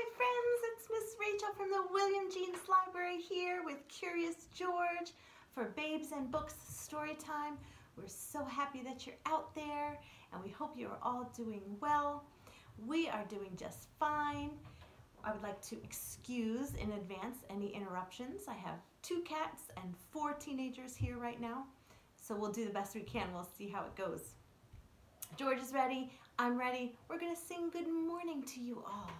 Hi friends, it's Miss Rachel from the William Jeanes Library here with Curious George for Babes and Books story time. We're so happy that you're out there and we hope you are all doing well. We are doing just fine. I would like to excuse in advance any interruptions. I have two cats and four teenagers here right now, so we'll do the best we can. We'll see how it goes. George is ready. I'm ready. We're going to sing good morning to you all.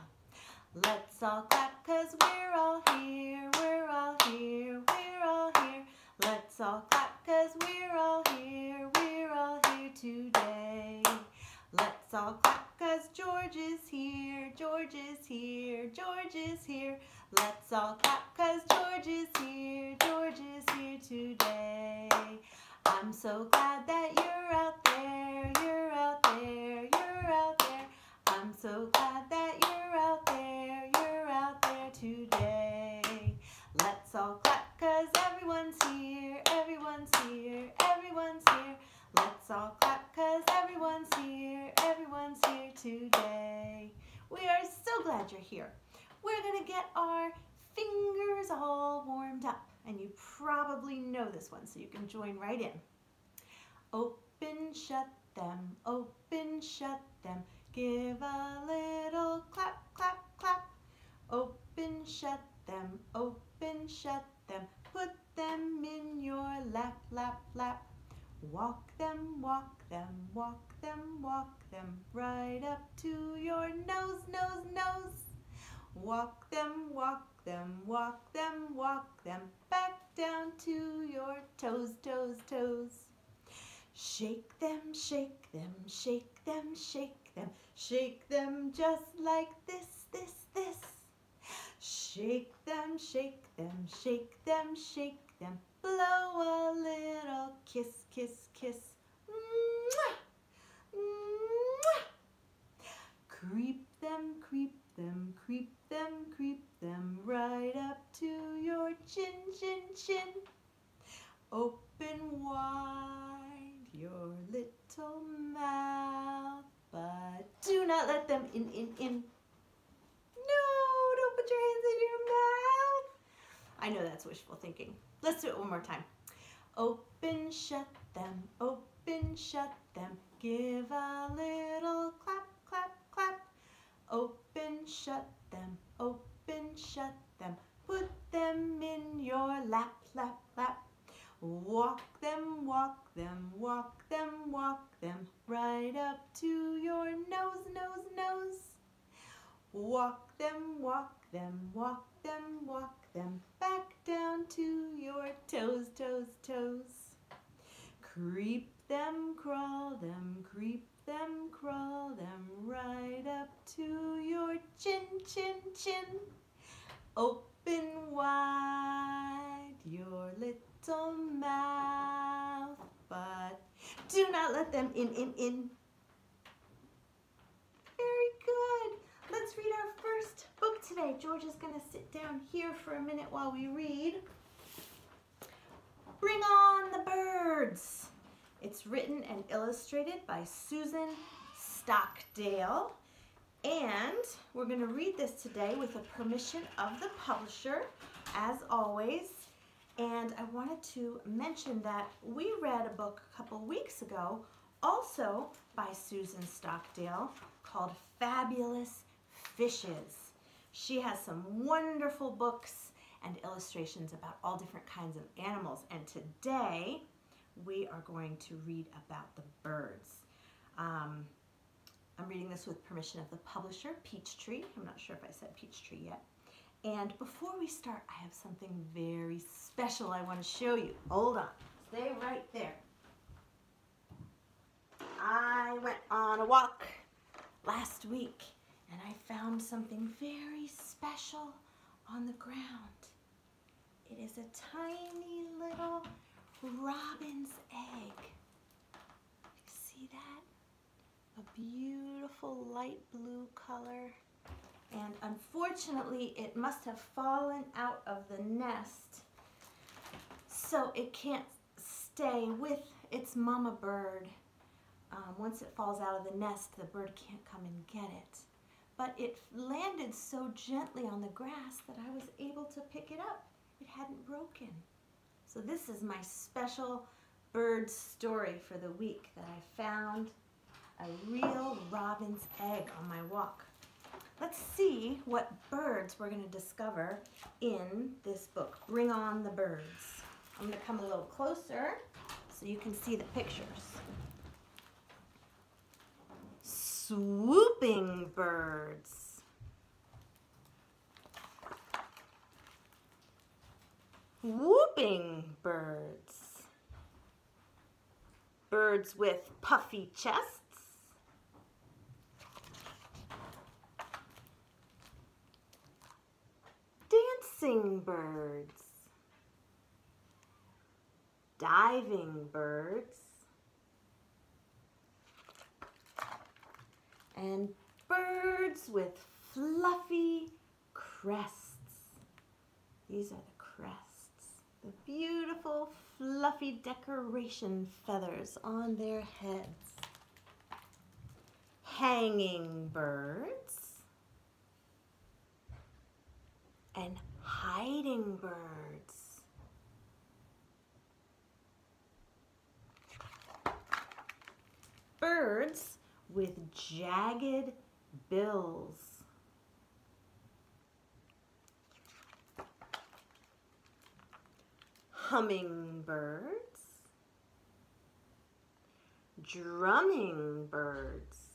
Let's all clap cause we're all here, we're all here, we're all here. Let's all clap cause we're all here, we're all here today. Let's all clap cause George is here, George is here, George is here. Let's all clap cause George is here, George is here today. I'm so glad that you're out there, you're out there, you're out there. I'm so glad that you're out there, today. Let's all clap cause everyone's here, everyone's here, everyone's here. Let's all clap cause everyone's here, everyone's here today. We are so glad you're here. We're gonna get our fingers all warmed up and you probably know this one so you can join right in. Open, shut them, open, shut them, give a little clap, clap, clap. Open, shut them, open, shut them, put them in your lap, lap, lap. Walk them, walk them, walk them, walk them, right up to your nose, nose, nose. Walk them, walk them, walk them, walk them, back down to your toes, toes, toes. Shake them, shake them, shake them, shake them, shake them just like this, this, this. Shake them, shake them, shake them, shake them, blow a little kiss, kiss, kiss. Mwah! Mwah! Creep them, creep them, creep them, creep them right up to your chin, chin, chin. Open wide your little mouth, but do not let them in, in, in. No, don't put your hands in your mouth. I know that's wishful thinking. Let's do it one more time. Open, shut them, open, shut them. Give a little clap, clap, clap. Open, shut them, open, shut them. Put them in your lap, lap, lap. Walk them, walk them, walk them, walk them right up to your nose, nose, nose. Walk them, walk them, walk them, walk them back down to your toes, toes, toes. Creep them, crawl them, creep them, crawl them right up to your chin, chin, chin. Open wide your little mouth, but do not let them in, in, in. Very good. Let's read our first book today. George is going to sit down here for a minute while we read. Bring on the birds. It's written and illustrated by Susan Stockdale. And we're going to read this today with the permission of the publisher, as always. And I wanted to mention that we read a book a couple weeks ago, also by Susan Stockdale, called Fabulous Fishes. She has some wonderful books and illustrations about all different kinds of animals. And today we are going to read about the birds. Um, I'm reading this with permission of the publisher, Peachtree. I'm not sure if I said Peachtree yet. And before we start, I have something very special I want to show you. Hold on. Stay right there. I went on a walk last week and I found something very special on the ground. It is a tiny little robin's egg. See that? A beautiful light blue color. And unfortunately, it must have fallen out of the nest. So it can't stay with its mama bird. Um, once it falls out of the nest, the bird can't come and get it. But it landed so gently on the grass that I was able to pick it up. It hadn't broken. So this is my special bird story for the week that I found a real robin's egg on my walk. Let's see what birds we're going to discover in this book. Bring on the birds. I'm going to come a little closer so you can see the pictures. Swooping birds. Whooping birds. Birds with puffy chests. Dancing birds. Diving birds. And birds with fluffy crests. These are the crests. The beautiful fluffy decoration feathers on their heads. Hanging birds and hiding birds. Birds with jagged bills. Hummingbirds. Drumming birds.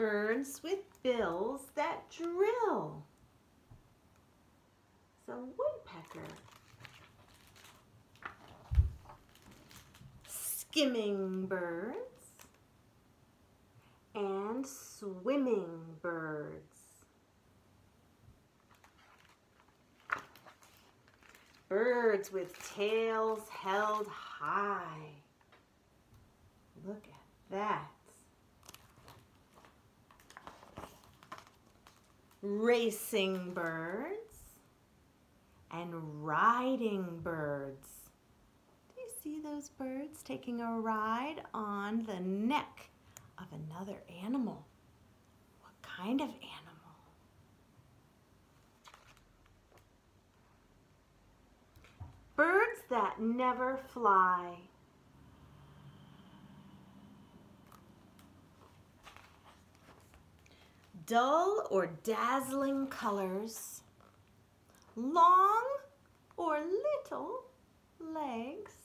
birds with bills that drill. It's a woodpecker. Skimming birds and swimming birds. Birds with tails held high. Look at that. racing birds and riding birds. See those birds taking a ride on the neck of another animal? What kind of animal? Birds that never fly. dull or dazzling colors, long or little legs,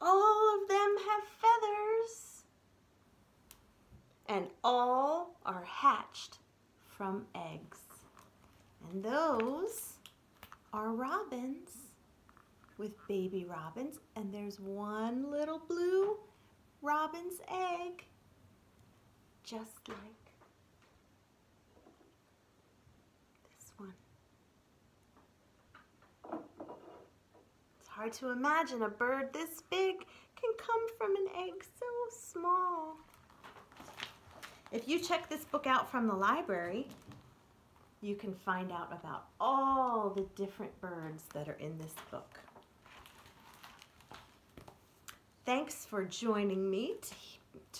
all of them have feathers, and all are hatched from eggs. And those are robins with baby robins, and there's one little blue robin's egg, just like this one. It's hard to imagine a bird this big can come from an egg so small. If you check this book out from the library, you can find out about all the different birds that are in this book. Thanks for joining me to,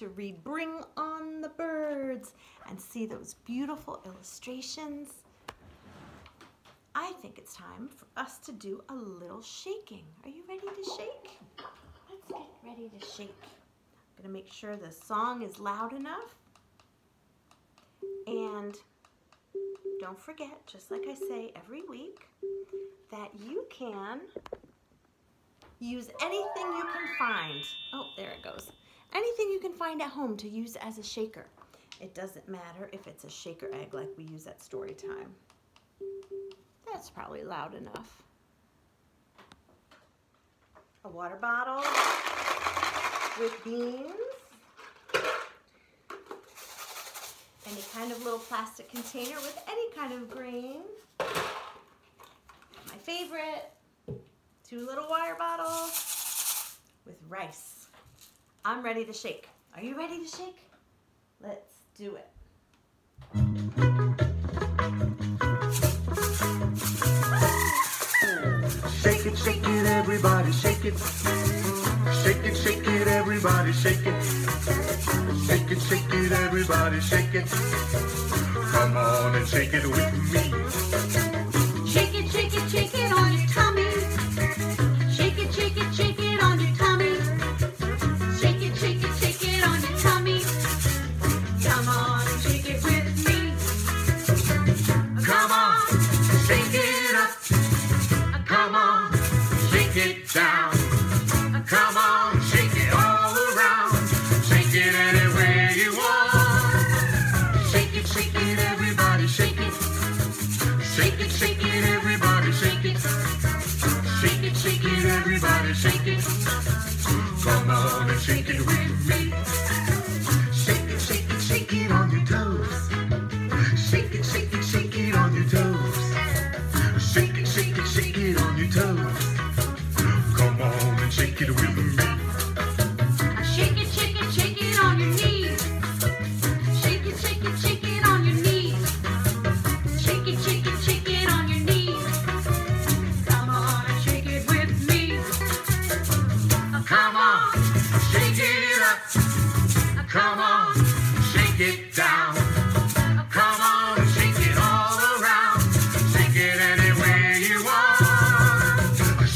to read Bring on the Birds and see those beautiful illustrations. Think it's time for us to do a little shaking. Are you ready to shake? Let's get ready to shake. I'm gonna make sure the song is loud enough. And don't forget, just like I say every week, that you can Use anything you can find. Oh, there it goes. Anything you can find at home to use as a shaker. It doesn't matter if it's a shaker egg like we use at story time. That's probably loud enough. A water bottle with beans. Any kind of little plastic container with any kind of grain. My favorite, two little water bottles with rice. I'm ready to shake. Are you ready to shake? Let's do it. it, shake it, everybody shake it. Shake it, shake it, everybody shake it. Shake it, shake it, everybody shake it. Come on and shake it with me.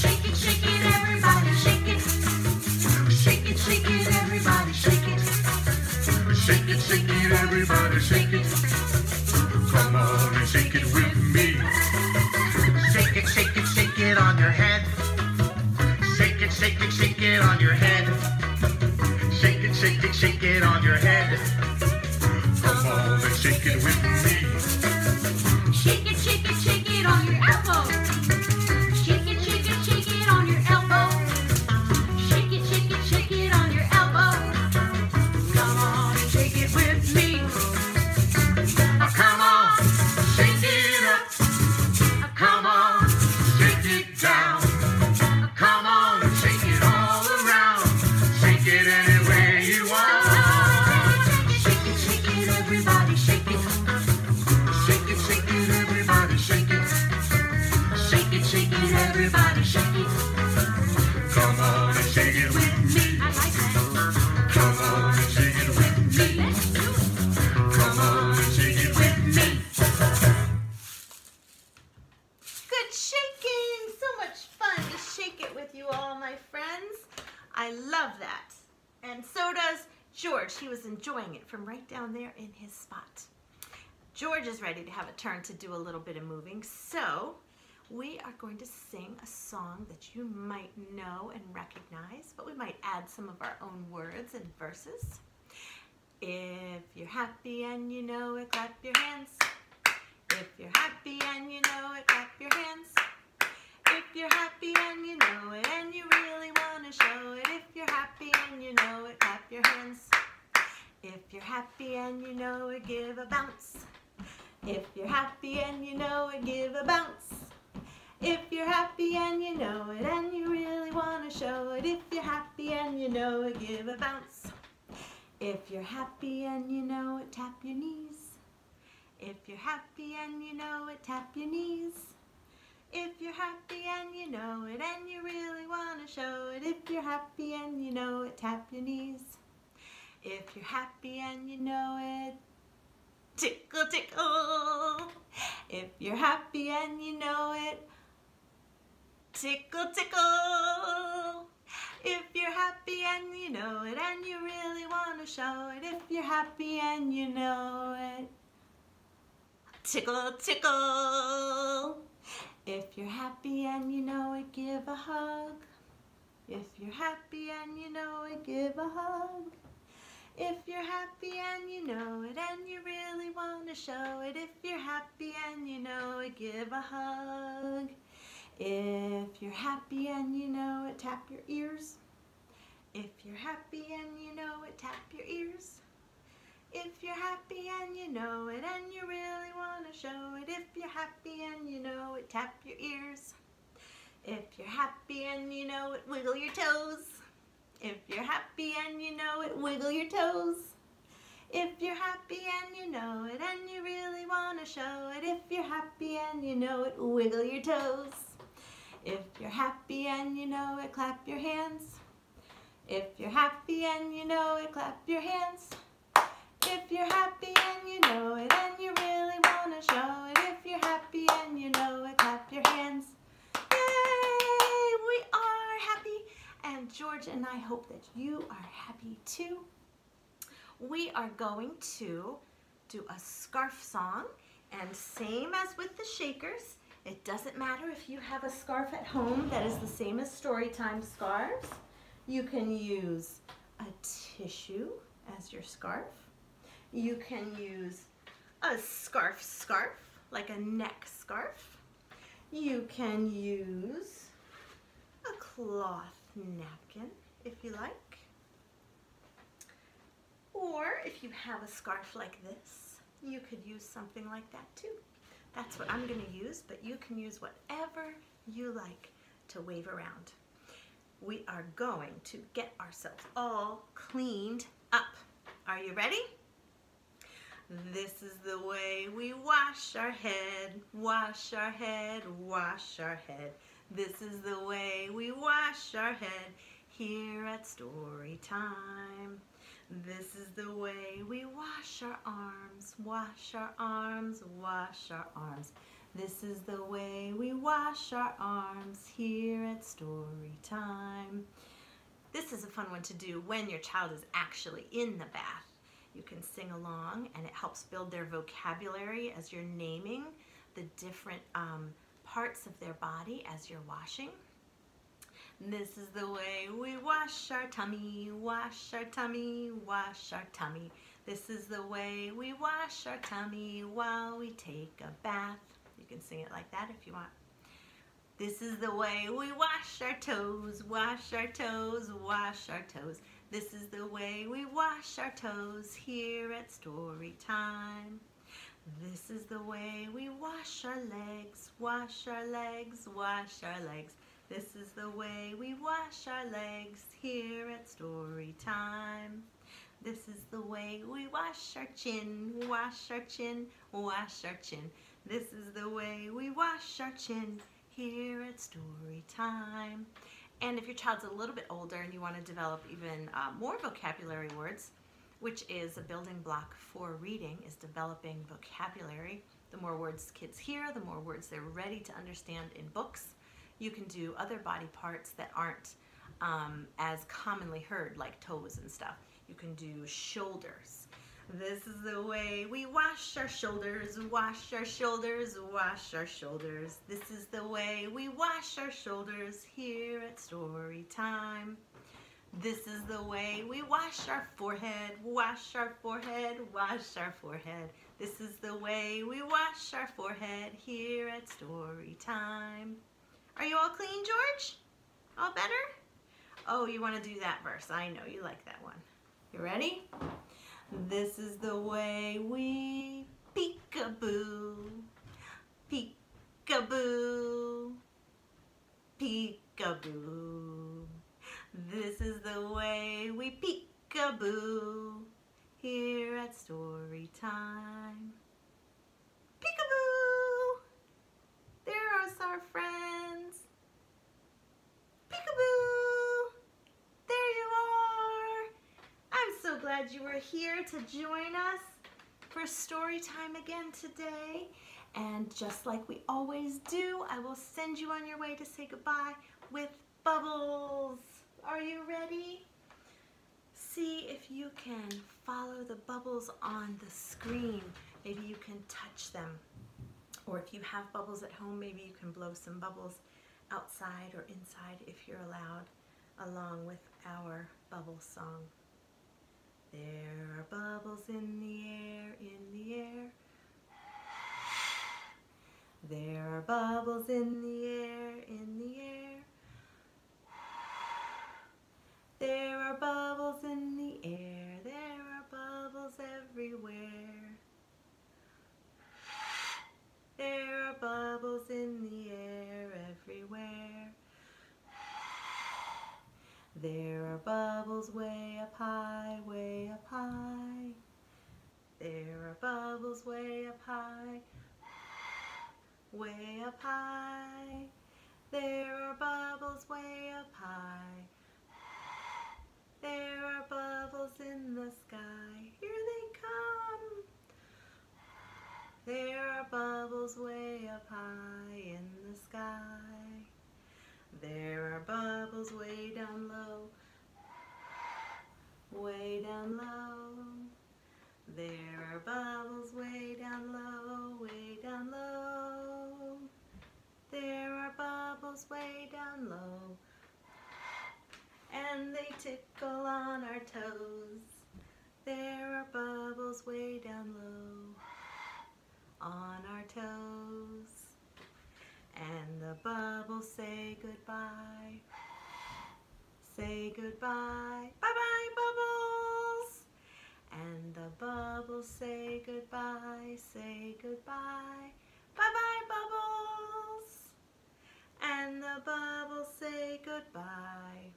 Shake it, shake it, everybody shake it. Shake it, shake it, everybody shake it. Shake it, shake it, everybody shake it. Come on and shake it with me. Shake it, shake it, shake it on your head. Shake it, shake it, shake it on your head. Shake it, shake it, shake it on your head. Come on and shake it with me. Love that. And so does George. He was enjoying it from right down there in his spot. George is ready to have a turn to do a little bit of moving, so we are going to sing a song that you might know and recognize, but we might add some of our own words and verses. If you're happy and you know it, clap your hands. If you're happy and you know it, clap your hands. If you're happy and you know it and you really want to show it, if you're happy and you know it, clap your hands. If you're happy and you know it, give a bounce. If you're happy and you know it, give a bounce. If you're happy and you know it and you really want to show it, if you're happy and you know it, give a bounce. If you're happy and you know it, tap your knees. If you're happy and you know it, tap your knees. If you're happy and you know it and you really want to show it, if you're happy and you know it, tap your knees. If you're happy and you know it, tickle, tickle. If you're happy and you know it, tickle, tickle. If you're happy and you know it and you really want to show it, if you're happy and you know it, tickle, tickle. If you're happy and you know it, give a hug. If you're happy and you know it, give a hug. If you're happy and you know it and you really want to show it, if you're happy and you know it, give a hug. If you're happy and you know it, tap your ears. If you're happy and you know it, tap your ears. If you're happy and you know it and you really want to show it, if you're happy and you know it, tap your ears. If you're happy and you know it, wiggle your toes. If you're happy and you know it, wiggle your toes. If you're happy and you know it and you really want to show it, if you're happy and you know it, wiggle your toes. If you're happy and you know it, clap your hands. If you're happy and you know it, clap your hands. If you're happy and you know it and you really want to show it, if you're happy and you know it, clap your hands. Yay! We are happy, and George and I hope that you are happy too. We are going to do a scarf song, and same as with the shakers, it doesn't matter if you have a scarf at home that is the same as Storytime scarves. You can use a tissue as your scarf. You can use a scarf scarf, like a neck scarf. You can use a cloth napkin if you like. Or if you have a scarf like this, you could use something like that too. That's what I'm going to use, but you can use whatever you like to wave around. We are going to get ourselves all cleaned up. Are you ready? This is the way we wash our head, wash our head, wash our head. This is the way we wash our head here at story time. This is the way we wash our arms, wash our arms, wash our arms. This is the way we wash our arms here at story time. This is a fun one to do when your child is actually in the bath. You can sing along and it helps build their vocabulary as you're naming the different um, parts of their body as you're washing. This is the way we wash our tummy, wash our tummy, wash our tummy. This is the way we wash our tummy while we take a bath. You can sing it like that if you want. This is the way we wash our toes, wash our toes, wash our toes. This is the way we wash our toes here at story time. This is the way we wash our legs, wash our legs, wash our legs. This is the way we wash our legs here at story time. This is the way we wash our chin, wash our chin, wash our chin. This is the way we wash our chin here at story time. And if your child's a little bit older and you want to develop even uh, more vocabulary words, which is a building block for reading, is developing vocabulary. The more words kids hear, the more words they're ready to understand in books. You can do other body parts that aren't um, as commonly heard, like toes and stuff. You can do shoulders. This is the way we wash our shoulders, wash our shoulders, wash our shoulders. This is the way we wash our shoulders here at story time. This is the way we wash our forehead, wash our forehead, wash our forehead. This is the way we wash our forehead here at story time. Are you all clean, George? All better? Oh, you want to do that verse. I know you like that one. You ready? This is the way we peekaboo, peekaboo, peekaboo. This is the way we peekaboo here at story time. Peekaboo! There are our friends. Peekaboo! There you are. I'm so glad you were here to join us for story time again today. And just like we always do, I will send you on your way to say goodbye with bubbles. Are you ready? See if you can follow the bubbles on the screen. Maybe you can touch them. Or if you have bubbles at home, maybe you can blow some bubbles outside or inside if you're allowed, along with our bubble song. There are bubbles in the air, in the air. There are bubbles in the air, in the air. There are bubbles way up high, way up high. There are bubbles way up high, way up high. There are bubbles way up high, There are bubbles in the sky. Here they come. There are bubbles way up high in the sky. There are bubbles way down. Way down low. There are bubbles way down low, way down low. There are bubbles way down low. And they tickle on our toes. There are bubbles way down low on our toes. And the bubbles say goodbye. Say goodbye. Bye bye, bubbles. And the bubbles say goodbye. Say goodbye. Bye bye, bubbles. And the bubbles say goodbye.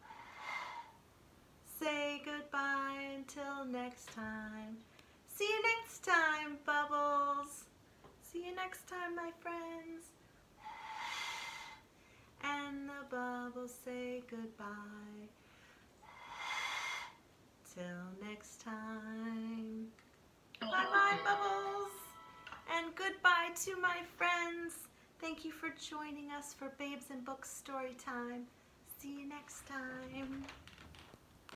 Say goodbye until next time. See you next time, bubbles. See you next time, my friends. And the bubbles say goodbye. Till next time. Bye bye, bubbles. And goodbye to my friends. Thank you for joining us for Babes and Books story time. See you next time.